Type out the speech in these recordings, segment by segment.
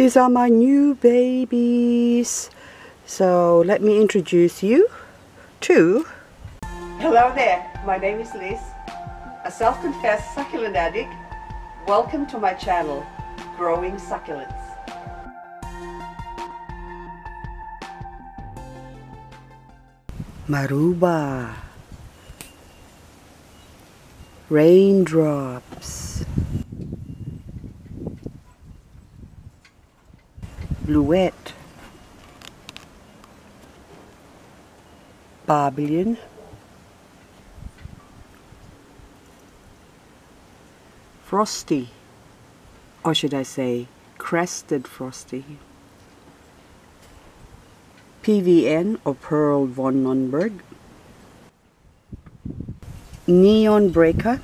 These are my new babies. So let me introduce you to... Hello there, my name is Liz, a self-confessed succulent addict. Welcome to my channel, Growing Succulents. Maruba Raindrops Bluette Barbillion Frosty. Or should I say crested frosty. PVN or Pearl von Nurnberg Neon Breaker.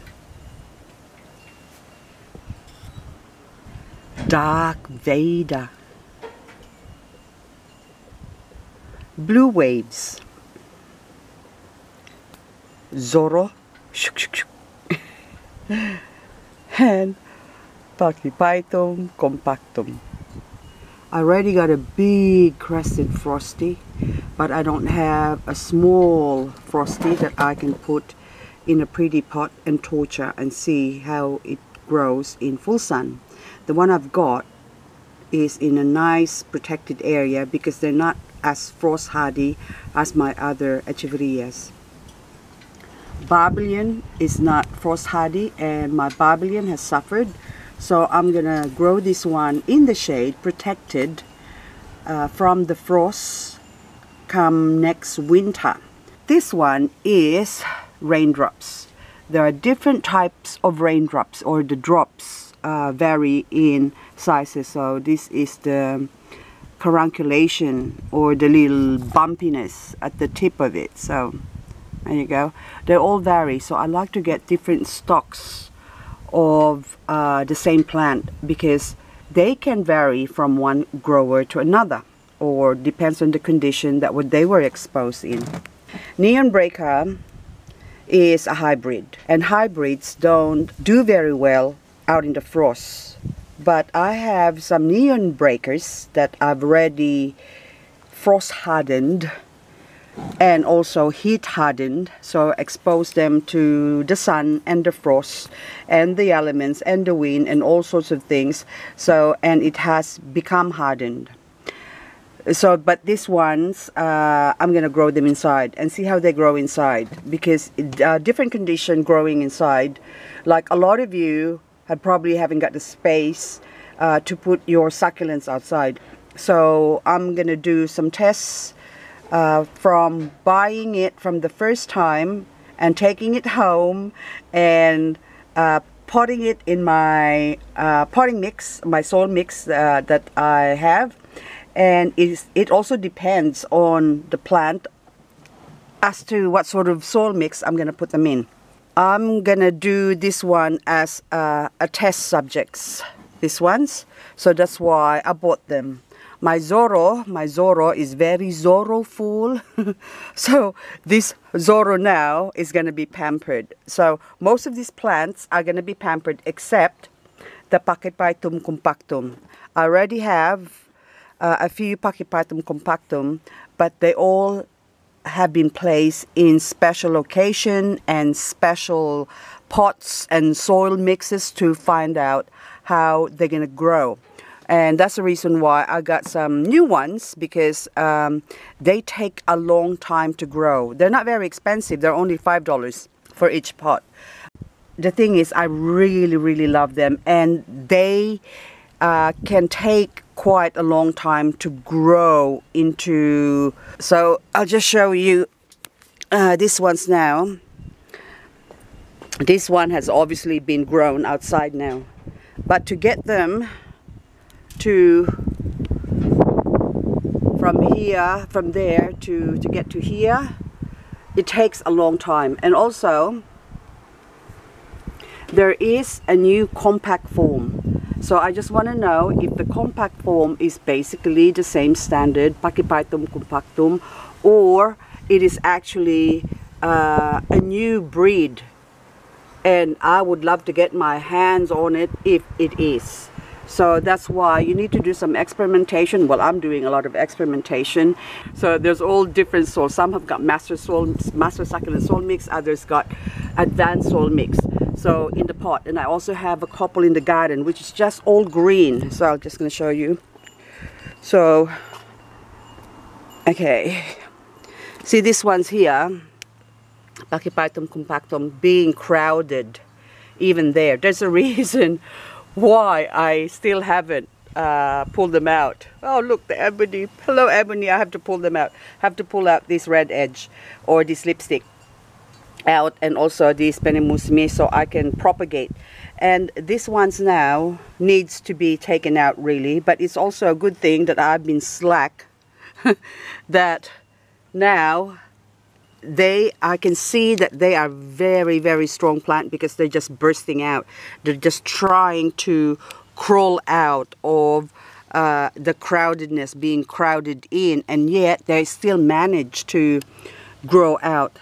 Dark Vader Blue Waves Zorro and Pachyphytum compactum. I already got a big crested frosty but I don't have a small frosty that I can put in a pretty pot and torture and see how it grows in full sun. The one I've got is in a nice protected area because they're not as frost hardy as my other echeverias. Barbillion is not frost hardy and my Barbillion has suffered so I'm gonna grow this one in the shade protected uh, from the frost come next winter. This one is raindrops. There are different types of raindrops or the drops uh, vary in sizes so this is the carunculation or the little bumpiness at the tip of it. So there you go. They all vary so I like to get different stocks of uh, the same plant because they can vary from one grower to another or depends on the condition that what they were exposed in. Neon breaker is a hybrid and hybrids don't do very well out in the frost but I have some neon breakers that I've already frost hardened and also heat hardened. So expose them to the sun and the frost and the elements and the wind and all sorts of things. So and it has become hardened. So but these ones uh, I'm gonna grow them inside and see how they grow inside because uh, different condition growing inside. Like a lot of you had probably haven't got the space uh, to put your succulents outside. So I'm going to do some tests uh, from buying it from the first time and taking it home and uh, potting it in my uh, potting mix, my soil mix uh, that I have. And it also depends on the plant as to what sort of soil mix I'm going to put them in. I'm gonna do this one as a, a test subjects these ones. So that's why I bought them. My Zorro my Zorro is very Zorro full so this Zorro now is gonna be pampered. So most of these plants are gonna be pampered except the Pachyphytum compactum. I already have uh, a few Pachyphytum compactum but they all have been placed in special location and special pots and soil mixes to find out how they're going to grow. And that's the reason why I got some new ones because um, they take a long time to grow. They're not very expensive. They're only $5 for each pot. The thing is, I really, really love them and they uh, can take quite a long time to grow into. So I'll just show you uh, this ones now. This one has obviously been grown outside now. But to get them to from here from there to to get to here it takes a long time. And also there is a new compact form so I just want to know if the compact form is basically the same standard, Pachyphytum compactum, or it is actually uh, a new breed. And I would love to get my hands on it if it is. So that's why you need to do some experimentation. Well, I'm doing a lot of experimentation. So there's all different soils. Some have got master soil, master succulent soil mix. Others got advanced soil mix. So in the pot, and I also have a couple in the garden, which is just all green. So I'm just going to show you. So, okay. See this ones here, Pachyphytum compactum, being crowded even there. There's a reason why I still haven't uh, pulled them out. Oh look, the ebony. Hello ebony, I have to pull them out. have to pull out this red edge or this lipstick out and also this Penemusmi so I can propagate. And this one's now needs to be taken out really, but it's also a good thing that I've been slack that now they I can see that they are very very strong plant because they're just bursting out they're just trying to crawl out of uh, the crowdedness being crowded in and yet they still manage to grow out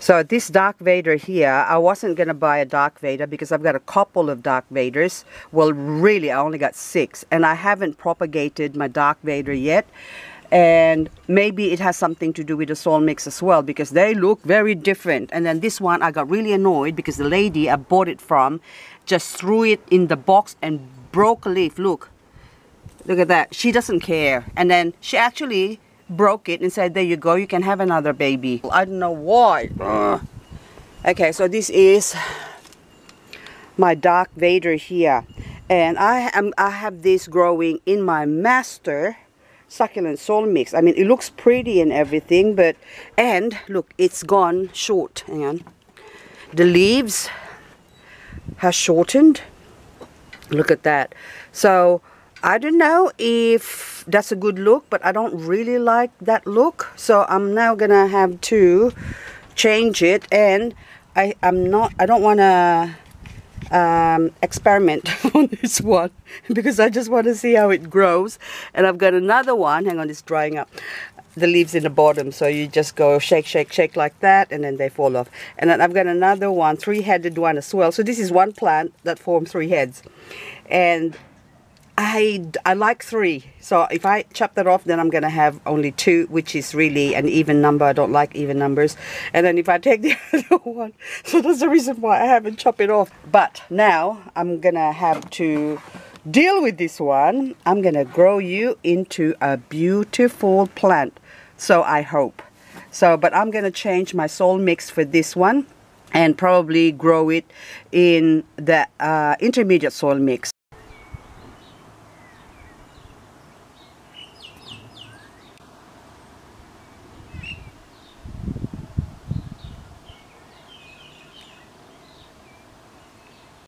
so this Dark Vader here, I wasn't going to buy a Dark Vader because I've got a couple of Dark Vaders. Well, really, I only got six. And I haven't propagated my Dark Vader yet and maybe it has something to do with the soil mix as well because they look very different and then this one I got really annoyed because the lady I bought it from just threw it in the box and broke a leaf look look at that she doesn't care and then she actually broke it and said there you go you can have another baby I don't know why uh, okay so this is my dark Vader here and I am I have this growing in my master succulent soil mix. I mean, it looks pretty and everything, but, and look, it's gone short. Hang on. The leaves have shortened. Look at that. So, I don't know if that's a good look, but I don't really like that look. So, I'm now gonna have to change it, and I, I'm not, I don't wanna um, experiment on this one because I just want to see how it grows. And I've got another one, hang on, it's drying up. The leaves in the bottom, so you just go shake, shake, shake like that, and then they fall off. And then I've got another one, three-headed one as well. So this is one plant that forms three heads. And I, I like three. So if I chop that off, then I'm going to have only two, which is really an even number. I don't like even numbers. And then if I take the other one, so that's the reason why I haven't chopped it off. But now I'm going to have to deal with this one. I'm going to grow you into a beautiful plant. So I hope. So, but I'm going to change my soil mix for this one and probably grow it in the uh, intermediate soil mix.